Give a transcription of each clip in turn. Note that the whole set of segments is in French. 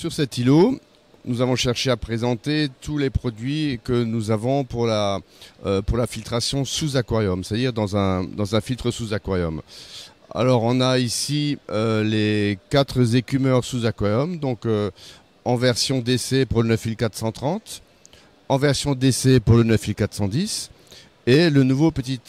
Sur cet îlot, nous avons cherché à présenter tous les produits que nous avons pour la, euh, filtration sous aquarium, c'est-à-dire dans un, filtre sous aquarium. Alors on a ici euh, les quatre écumeurs sous aquarium, donc euh, en version DC pour le 9430, en version DC pour le 9410 et le nouveau petit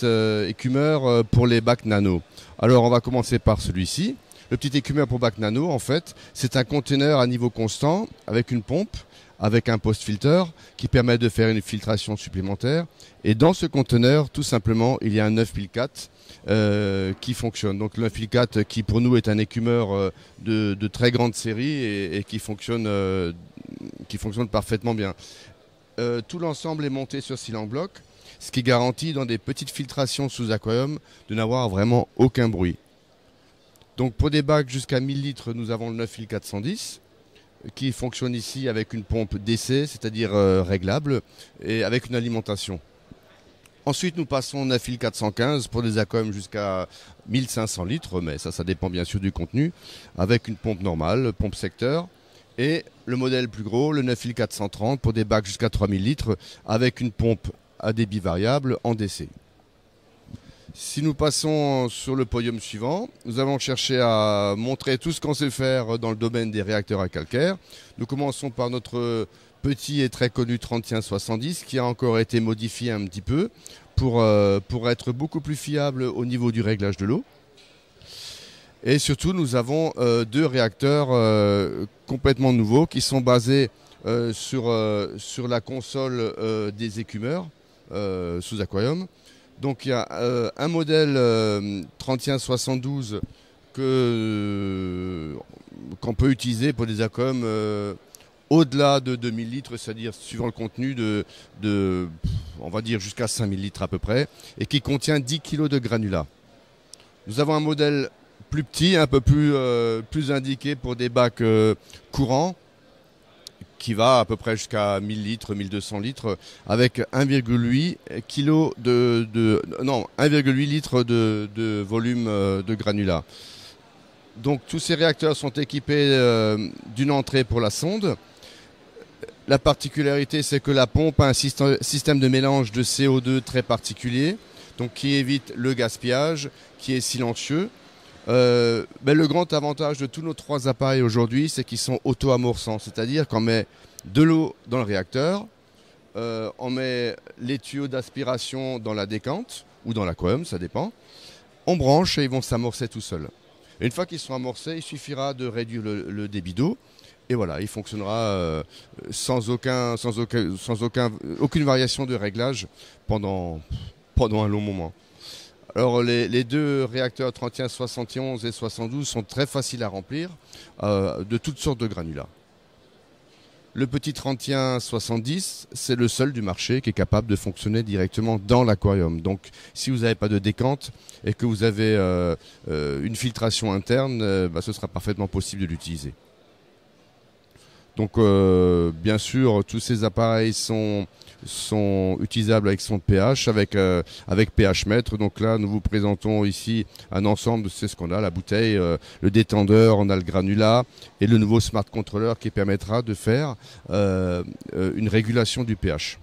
écumeur pour les bacs nano. Alors on va commencer par celui-ci. Le petit écumeur pour bac nano, en fait, c'est un conteneur à niveau constant avec une pompe, avec un post-filter qui permet de faire une filtration supplémentaire. Et dans ce conteneur, tout simplement, il y a un 9004 euh, qui fonctionne. Donc le 9004 qui pour nous est un écumeur euh, de, très grande série et, qui, fonctionne, euh, qui fonctionne parfaitement bien. tout l'ensemble est monté sur cylindre bloc, ce qui garantit dans des petites filtrations sous aquarium de n'avoir vraiment aucun bruit. Donc pour des bacs jusqu'à 1000 litres, nous avons le 9410 qui fonctionne ici avec une pompe DC, c'est-à-dire euh, réglable, et avec une alimentation. Ensuite, nous passons au 9415 pour des aquariums jusqu'à 1500 litres, mais ça, ça dépend bien sûr du contenu, avec une pompe normale, pompe secteur. Et le modèle plus gros, le 9430 pour des bacs jusqu'à 3000 litres, avec une pompe à débit variable en DC. Si nous passons sur le podium suivant, nous avons cherché à montrer tout ce qu'on sait faire dans le domaine des réacteurs à calcaire. Nous commençons par notre petit et très connu 3170 qui a encore été modifié un petit peu pour, euh, pour être beaucoup plus fiable au niveau du réglage de l'eau. Et surtout, nous avons euh, deux réacteurs euh, complètement nouveaux qui sont basés sur la console des écumeurs sous aquarium donc il y a euh, un modèle 3172 euh, que qu'on peut utiliser pour des euh, au-delà de 2000 litres, c'est-à-dire suivant le contenu de, on va dire jusqu'à 5000 litres à peu près, et qui contient 10 kg de granulats. Nous avons un modèle plus petit, un peu plus, plus indiqué pour des bacs courants, qui va à peu près jusqu'à 1000 litres, 1200 litres, avec 1,8 kg de, non 1,8 litres de, volume euh, de granulat. Donc tous ces réacteurs sont équipés euh, d'une entrée pour la sonde. La particularité, c'est que la pompe a un système de mélange de CO2 très particulier, donc qui évite le gaspillage, qui est silencieux. Euh, ben, le grand avantage de tous nos trois appareils aujourd'hui, c'est qu'ils sont auto-amorçants, c'est-à-dire qu'on met de l'eau dans le réacteur, euh, on met les tuyaux d'aspiration dans la décante ou dans l'aquarium, ça dépend. On branche et ils vont s'amorcer tout seuls. Une fois qu'ils sont amorcés, il suffira de réduire le, débit d'eau. Et voilà, il fonctionnera euh, sans, aucun, sans, aucun, sans aucun, aucune variation de réglage pendant, pendant un long moment. Alors les, deux réacteurs 31, 71 et 72 sont très faciles à remplir euh, de toutes sortes de granulats. Le petit 31 70, c'est le seul du marché qui est capable de fonctionner directement dans l'aquarium. Donc, si vous n'avez pas de décante et que vous avez euh, euh, une filtration interne, bah, ce sera parfaitement possible de l'utiliser. Donc, bien sûr, tous ces appareils sont sont utilisables avec son pH, avec, euh, avec pH mètre. Donc là, nous vous présentons ici un ensemble, c'est ce qu'on a, la bouteille, euh, le détendeur, on a le granulat et le nouveau smart controller qui permettra de faire euh, une régulation du pH.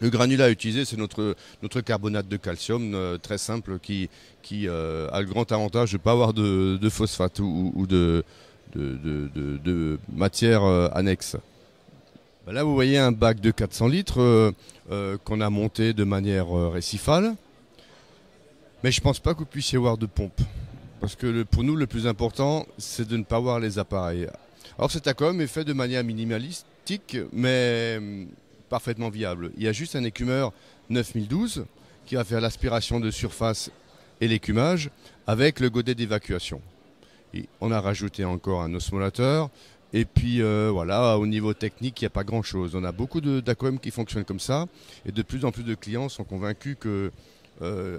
Le granulat utilisé, c'est notre, notre carbonate de calcium très simple qui, qui a le grand avantage de ne pas avoir de, phosphate ou, de, de, matière annexe. Bah là, vous voyez un bac de 400 litres euh, euh, qu'on a monté de manière euh, récifale. Mais je ne pense pas que vous puissiez avoir de pompe. Parce que pour nous, le plus important, c'est de ne pas voir les appareils. Alors cet aquarium est fait de manière minimalistique, mais hum, parfaitement viable. Il y a juste un écumeur 9012 qui va faire l'aspiration de surface et l'écumage avec le godet d'évacuation. On a rajouté encore un osmolateur, et puis euh, voilà, au niveau technique, il n'y a pas grand-chose. On a beaucoup d'aquariums qui fonctionnent comme ça, et de plus en plus de clients sont convaincus que euh,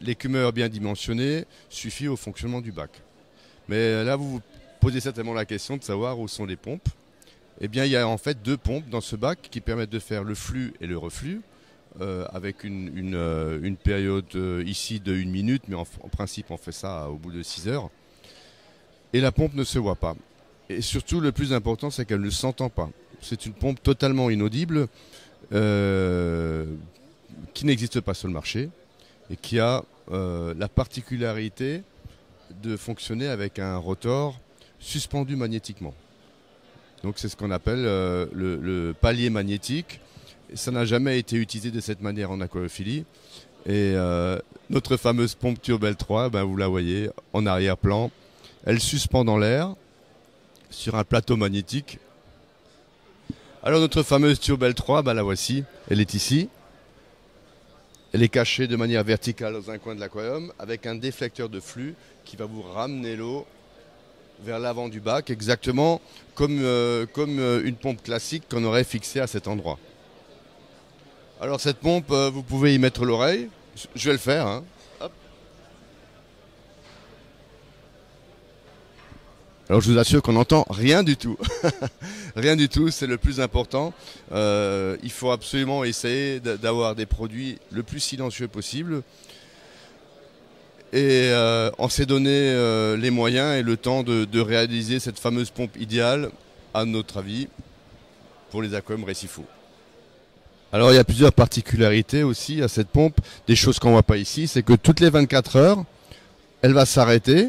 l'écumeur bien dimensionné suffit au fonctionnement du bac. Mais là, vous vous posez certainement la question de savoir où sont les pompes. Eh bien, il y a en fait deux pompes dans ce bac qui permettent de faire le flux et le reflux. Euh, avec une, période ici de une minute, mais en, en, principe on fait ça au bout de 6 heures. Et la pompe ne se voit pas. Et surtout, le plus important, c'est qu'elle ne s'entend pas. C'est une pompe totalement inaudible, euh, qui n'existe pas sur le marché, et qui a euh, la particularité de fonctionner avec un rotor suspendu magnétiquement. Donc c'est ce qu'on appelle euh, le, palier magnétique. ça n'a jamais été utilisé de cette manière en aquariophilie. Et notre fameuse pompe Turbel 3, ben, vous la voyez en arrière-plan, elle suspend dans l'air sur un plateau magnétique. Alors notre fameuse Turbel 3, ben, la voici, elle est ici. Elle est cachée de manière verticale dans un coin de l'aquarium avec un déflecteur de flux qui va vous ramener l'eau vers l'avant du bac, exactement comme, euh, euh, une pompe classique qu'on aurait fixée à cet endroit. Alors cette pompe, euh, vous pouvez y mettre l'oreille. Je vais le faire. Hein. Alors je vous assure qu'on n'entend rien du tout. rien du tout, c'est le plus important. Euh, il faut absolument essayer d'avoir des produits le plus silencieux possible. Et euh, on s'est donné euh, les moyens et le temps de, réaliser cette fameuse pompe idéale, à notre avis, pour les aquariums récifaux. Alors il y a plusieurs particularités aussi à cette pompe, des choses qu'on ne voit pas ici, c'est que toutes les 24 heures, elle va s'arrêter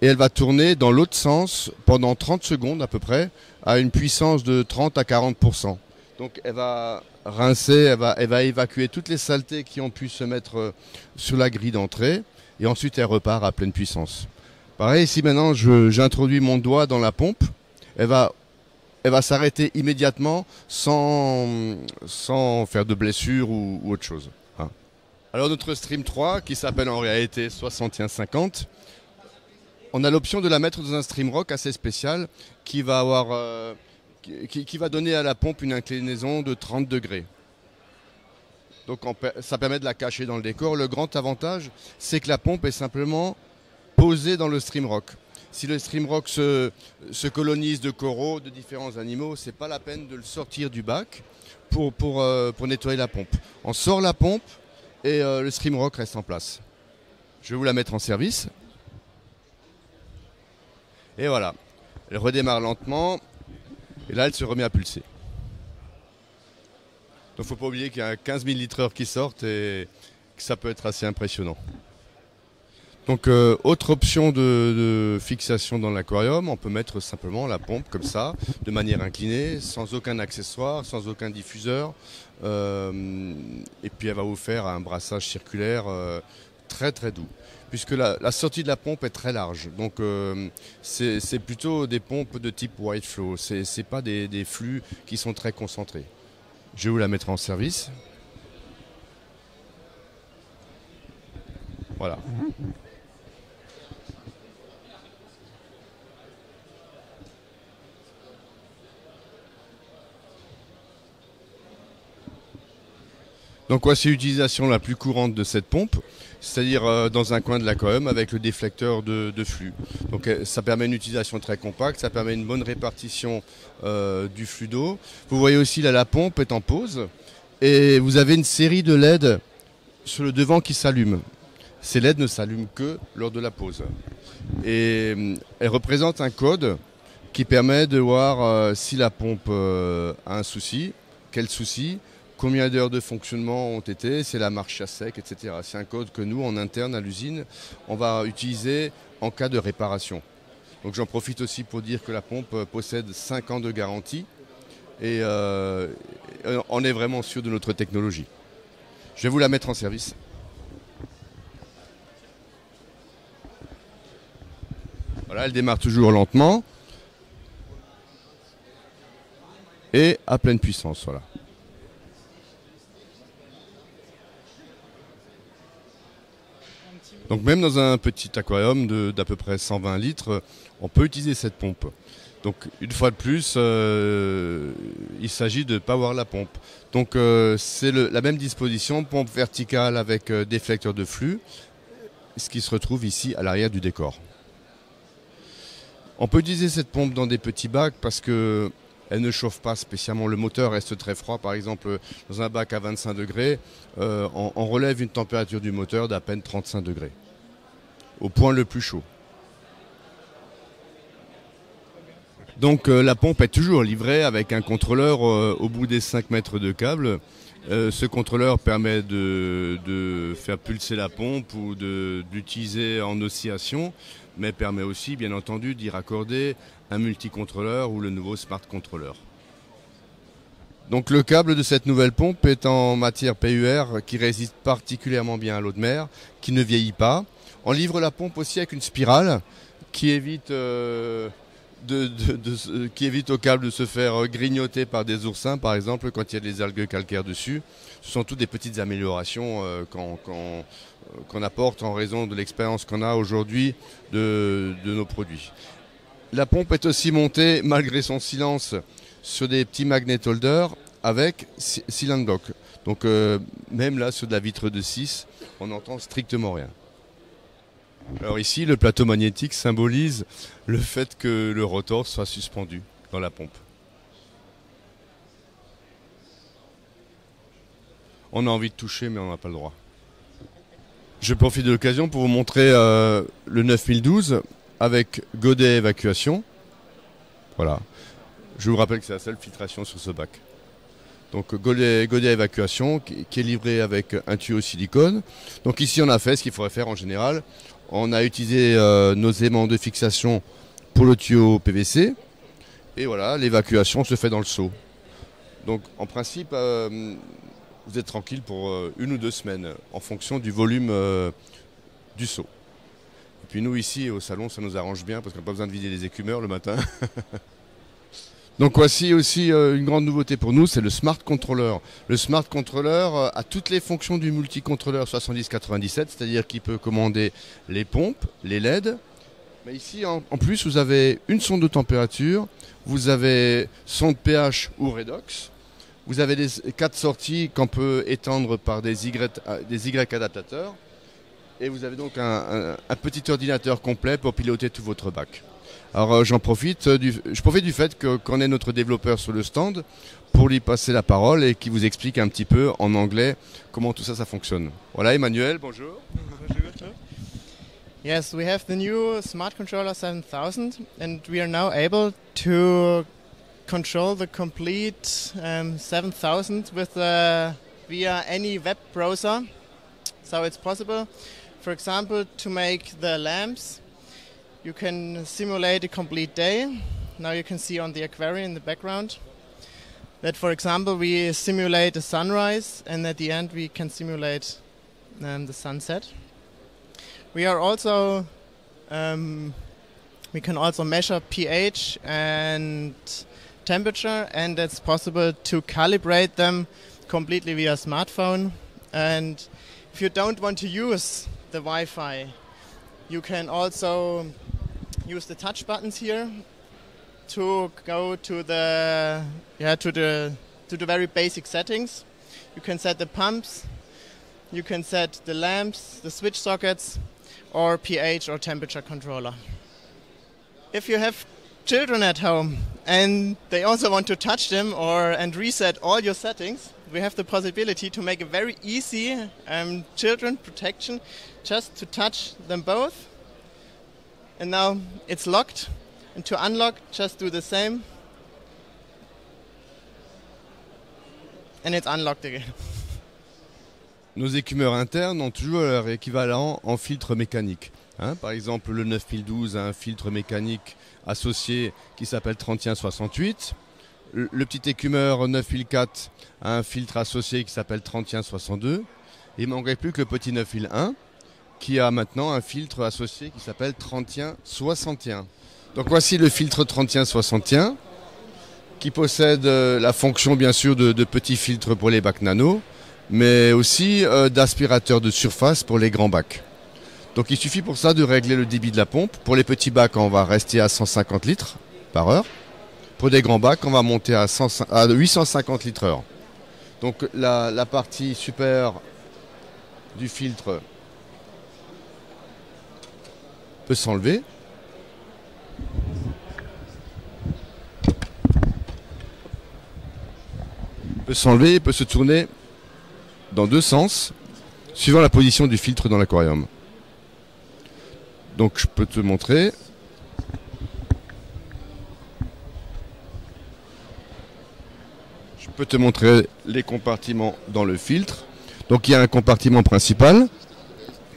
et elle va tourner dans l'autre sens pendant 30 secondes à peu près, à une puissance de 30 à 40%. Donc elle va rincer, elle va, elle va évacuer toutes les saletés qui ont pu se mettre euh, sur la grille d'entrée, et ensuite elle repart à pleine puissance. Pareil, si maintenant j'introduis mon doigt dans la pompe, elle va, elle va s'arrêter immédiatement sans, sans faire de blessure ou, autre chose. Hein. Alors notre Stream 3, qui s'appelle en réalité 6150, on a l'option de la mettre dans un stream rock assez spécial qui va avoir euh, donner à la pompe une inclinaison de 30 degrés. Donc ça permet de la cacher dans le décor. Le grand avantage, c'est que la pompe est simplement posée dans le stream rock. Si le stream rock se, colonise de coraux, de différents animaux, c'est pas la peine de le sortir du bac pour, euh, nettoyer la pompe. On sort la pompe et euh, le stream rock reste en place. Je vais vous la mettre en service. Et voilà. Elle redémarre lentement. Et là, elle se remet à pulser. Donc, faut pas oublier qu'il y a 15 000 litres heure qui sortent et que ça peut être assez impressionnant. Donc, euh, autre option de, fixation dans l'aquarium, on peut mettre simplement la pompe comme ça, de manière inclinée, sans aucun accessoire, sans aucun diffuseur. Euh, et puis, elle va vous faire un brassage circulaire euh, très très doux puisque la, sortie de la pompe est très large. Donc euh, c'est plutôt des pompes de type white flow, ce n'est pas des, flux qui sont très concentrés. Je vais vous la mettre en service. Voilà. Donc voici l'utilisation la plus courante de cette pompe c'est-à-dire euh, dans un coin de l'aquarium avec le déflecteur de, flux. Donc euh, ça permet une utilisation très compacte, ça permet une bonne répartition euh, du flux d'eau. Vous voyez aussi là la pompe est en pause et vous avez une série de LED sur le devant qui s'allument. Ces LED ne s'allument que lors de la pause. Et elles représentent un code qui permet de voir si la pompe a un souci, quel souci, combien d'heures de fonctionnement ont été, c'est la marche à sec, etc. C'est un code que nous, en interne à l'usine, on va utiliser en cas de réparation. Donc j'en profite aussi pour dire que la pompe possède 5 ans de garantie et euh, on est vraiment sûr de notre technologie. Je vais vous la mettre en service. Voilà, elle démarre toujours lentement et à pleine puissance. Voilà. Donc même dans un petit aquarium d'à peu près 120 litres, on peut utiliser cette pompe. Donc une fois de plus, euh, il s'agit de ne pas voir la pompe. Donc euh, c'est la même disposition, pompe verticale avec euh, déflecteur de flux, ce qui se retrouve ici à l'arrière du décor. On peut utiliser cette pompe dans des petits bacs parce que elle ne chauffe pas spécialement. Le moteur reste très froid. Par exemple, dans un bac à 25 degrés, euh, on, relève une température du moteur d'à peine 35 degrés, au point le plus chaud. Donc euh, la pompe est toujours livrée avec un contrôleur euh, au bout des 5 mètres de câble. Ce contrôleur permet de, faire pulser la pompe ou d'utiliser en oscillation, mais permet aussi bien entendu d'y raccorder un multicontrôleur ou le nouveau smart controller. Donc le câble de cette nouvelle pompe est en matière PUR qui résiste particulièrement bien à l'eau de mer, qui ne vieillit pas. On livre la pompe aussi avec une spirale qui évite de, qui évite au câble de se faire grignoter par des oursins, par exemple, quand il y a des algues calcaires dessus. Ce sont toutes des petites améliorations euh, euh, qu'on apporte en raison de l'expérience qu'on a aujourd'hui de, nos produits. La pompe est aussi montée, malgré son silence, sur des petits magnet holders avec cylinder block. Donc euh, même là, sur de la vitre de 6, on n'entend strictement rien. Alors ici, le plateau magnétique symbolise le fait que le rotor soit suspendu dans la pompe. On a envie de toucher, mais on n'a pas le droit. Je profite de l'occasion pour vous montrer euh, le 9012 avec godet évacuation. Voilà. Je vous rappelle que c'est la seule filtration sur ce bac. Donc godet, évacuation qui, est livré avec un tuyau silicone. Donc ici on a fait ce qu'il faudrait faire en général. On a utilisé euh, nos aimants de fixation pour le tuyau PVC. Et voilà, l'évacuation se fait dans le seau. Donc en principe, euh, vous êtes tranquille pour euh, une ou deux semaines en fonction du volume du seau. Et puis nous ici au salon, ça nous arrange bien parce qu'on n'a pas besoin de vider les écumeurs le matin. Donc voici aussi euh, une grande nouveauté pour nous, c'est le Smart Controller. Le Smart Controller euh, a toutes les fonctions du multicontrôleur 7097, c'est-à-dire qu'il peut commander les pompes, les LED. Mais ici, en, plus, vous avez une sonde de température, vous avez sonde pH ou redox, vous avez des quatre sorties qu'on peut étendre par des euh, des y adaptateurs, et vous avez donc un petit ordinateur complet pour piloter tout votre bac. Alors euh, j'en profite, euh, du, je profite du fait qu'on ait notre développeur sur le stand pour lui passer la parole et qui vous explique un petit peu en anglais comment tout ça, ça fonctionne. Voilà, Emmanuel, bonjour. Yes, we have the new Smart Controller 7000 and we are now able to control the complete um, 7000 with uh, via any web browser. So it's possible, for example, to make the lamps You can simulate a complete day. Now you can see on the aquarium in the background that, for example, we simulate a sunrise, and at the end we can simulate um, the sunset. We are also um, we can also measure pH and temperature, and it's possible to calibrate them completely via smartphone. And if you don't want to use the Wi-Fi, you can also use the touch buttons here to go to the yeah to the to the very basic settings. You can set the pumps, you can set the lamps, the switch sockets, or pH or temperature controller. If you have children at home and they also want to touch them or and reset all your settings, we have the possibility to make a very easy um, children protection just to touch them both and now it's locked. And to unlock, just do the same. And it's unlocked again. Nos écumeurs internes ont toujours leur équivalent en filtre mécanique. Hein. par exemple, le 9012 a un filtre mécanique associé qui s'appelle 3168. Le, petit écumeur 9004 a un filtre associé qui s'appelle 3162. Il ne manquerait plus que le petit 9001 qui a maintenant un filtre associé qui s'appelle 3161. Donc voici le filtre 3161 qui possède euh, la fonction bien sûr de, petits filtres pour les bacs nano, mais aussi euh, d'aspirateur de surface pour les grands bacs. Donc il suffit pour ça de régler le débit de la pompe. Pour les petits bacs, on va rester à 150 litres par heure. Pour des grands bacs, on va monter à, 850 litres heure. Donc la, la partie supérieure du filtre peut s'enlever. peut s'enlever peut se tourner dans deux sens, suivant la position du filtre dans l'aquarium. Donc je peux te montrer. Je peux te montrer les compartiments dans le filtre. Donc il y a un compartiment principal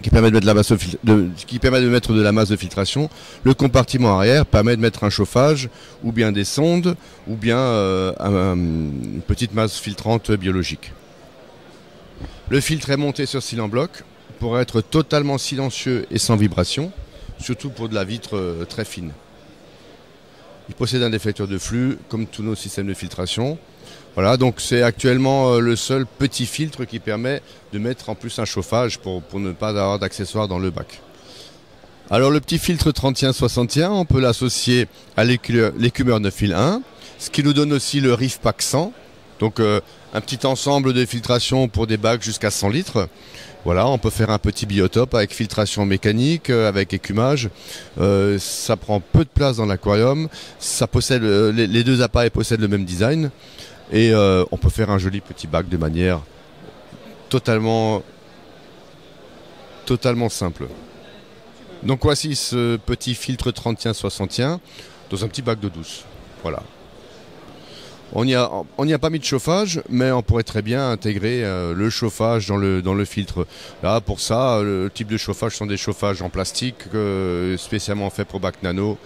qui permet de mettre, la masse de, qui permet de mettre de la masse de filtration. Le compartiment arrière permet de mettre un chauffage, ou bien des sondes, ou bien euh, une petite masse filtrante biologique. Le filtre est monté sur cylindre bloc pour être totalement silencieux et sans vibration, surtout pour de la vitre euh, très fine. Il possède un déflecteur de flux, comme tous nos systèmes de filtration. Voilà, donc c'est actuellement euh, le seul petit filtre qui permet de mettre en plus un chauffage pour, ne pas avoir d'accessoires dans le bac. Alors le petit filtre 31-61, on peut l'associer à l'écumeur 9001, ce qui nous donne aussi le Riff Pack 100, donc euh, un petit ensemble de filtration pour des bacs jusqu'à 100 litres. Voilà, on peut faire un petit biotope avec filtration mécanique, euh, avec écumage. ça prend peu de place dans l'aquarium. Ça possède, les, deux appareils possèdent le même design. Et euh, on peut faire un joli petit bac de manière totalement, totalement simple. Donc voici ce petit filtre 31-61 dans un petit bac de douce. Voilà. On n'y a, pas mis de chauffage, mais on pourrait très bien intégrer euh, le chauffage dans le, filtre. Là, pour ça, le type de chauffage sont des chauffages en plastique euh, spécialement faits pour bac nano.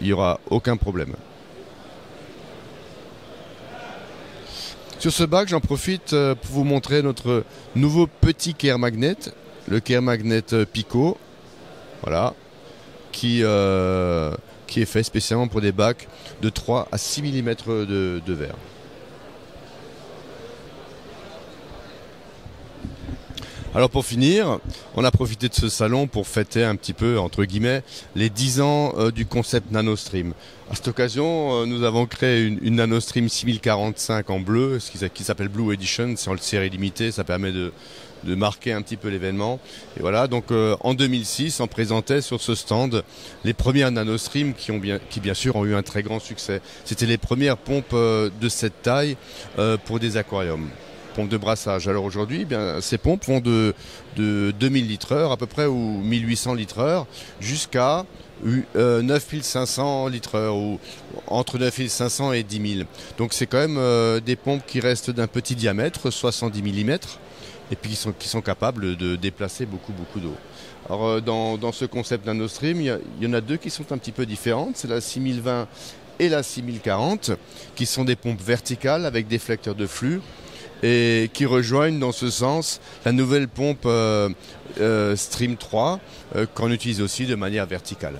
Il n'y aura aucun problème. Sur ce bac, j'en profite euh, pour vous montrer notre nouveau petit Care Magnet, le Care Magnet euh, Pico, voilà, qui, euh, qui est fait spécialement pour des bacs de 3 à 6 mm de, de verre. Alors pour finir, on a profité de ce salon pour fêter un petit peu, entre guillemets, les 10 ans euh, du concept NanoStream. À cette occasion, euh, nous avons créé une, NanoStream 6045 en bleu, ce qui, s'appelle Blue Edition, c'est en série limitée, ça permet de, marquer un petit peu l'événement. Et voilà, donc euh, en 2006, on présentait sur ce stand les premières NanoStream qui, bien, qui bien sûr ont eu un très grand succès. C'était les premières pompes de cette taille pour des aquariums pompes de brassage. Alors aujourd'hui, eh ces pompes vont de, de 2000 litres heure à peu près ou 1800 litres heure jusqu'à 9500 euh, litres heure ou entre 9500 et 10 000. Donc c'est quand même euh, des pompes qui restent d'un petit diamètre, 70 mm, et puis qui sont, qui sont capables de déplacer beaucoup beaucoup d'eau. Alors euh, dans, dans, ce concept NanoStream, il y, en a deux qui sont un petit peu différentes, c'est la 6020 et la 6040, qui sont des pompes verticales avec des flecteurs de flux et qui rejoignent dans ce sens la nouvelle pompe euh, euh, Stream 3 euh, qu'on utilise aussi de manière verticale.